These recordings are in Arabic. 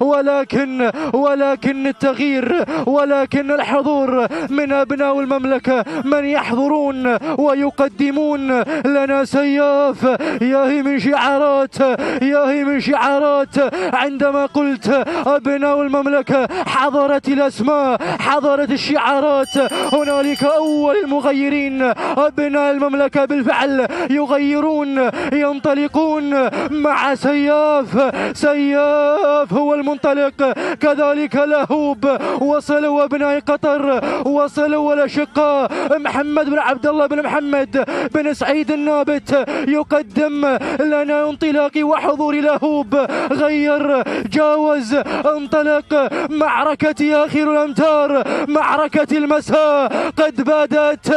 ولكن ولكن التغيير ولكن الحضور من أبناء المملكة من يحضرون ويقدمون لنا سياف. ياهي من شعارات ياهي من شعارات. عندما قلت أبناء المملكة حضرت الأسماء حضرت الشعارات هنالك أول المغيرين أبناء المملكة بالفعل يغيرون ينطلقون مع سياف. سياف هو المنطلق. كذلك لهوب وصلوا ابناء قطر. وصلوا الاشقاء محمد بن عبد الله بن محمد بن سعيد النابت. يقدم لنا انطلاق وحضور لهوب غير جاوز انطلق. معركة آخر الأمتار. معركة المساء. قد بدأت.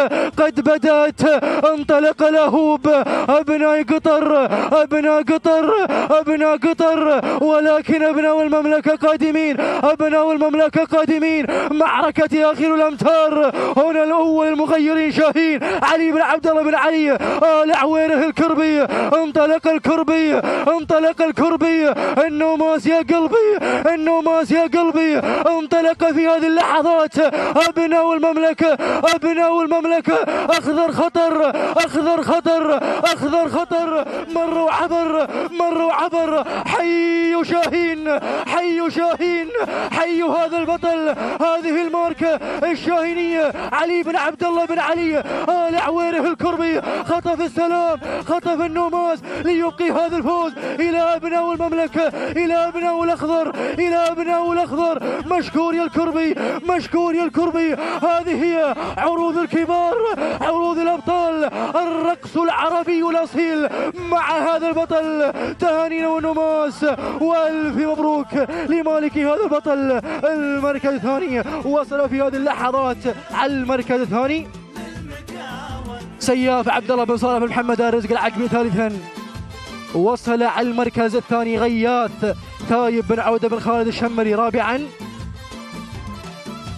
قد بدأت. انطلق لهوب أبناء قطر. أبناء قطر. أبناء قطر. ولكن أبناء المملكة قادمين. أبناء المملكة قادمين. معركة آخر الأمتار. هنا الأول المغيرين شاهين. علي بن عبد الله بن علي. آل عويره الكربي. انطلق الكربي. انطلق الكربي. النوماس يا قلبي. النوماس يا قلبي. انطلق في هذه اللحظات. أبناء المملكة. أبناء المملكة. اخضر خطر. اخضر خطر. اخضر خطر. مر وعبر مر وعبر حي شاهين حي شاهين حي هذا البطل هذه الماركة الشاهينية علي بن عبد الله بن علي آل عويره الكربي خطف السلام خطف النوماس ليبقي هذا الفوز إلى أبناء المملكة إلى أبناء الأخضر إلى أبناء الأخضر. مشكور يا الكربي مشكور يا الكربي. هذه هي عروض الكبار عروض الأبطال. الرقص العربي الأصيل مع هذا البطل تهانينا والنماس. والف مبروك لمالك هذا البطل المركز الثاني. وصل في هذه اللحظات على المركز الثاني. سياف عبد الله بن صالح بن محمد الرزق العقبي ثالثا. وصل على المركز الثاني غياث تايب بن عودة بن خالد الشمري رابعا.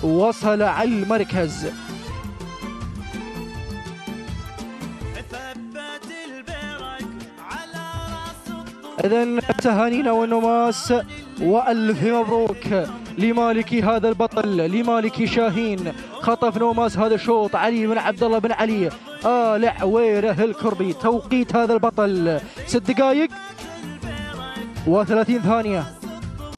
وصل على المركز إذا تهانينا والنماس وألف مبروك لمالك هذا البطل لمالك شاهين. خطف نوماس هذا الشوط. علي بن عبد الله بن علي. آل عويره الكربي. توقيت هذا البطل. ست دقائق و30 ثانية.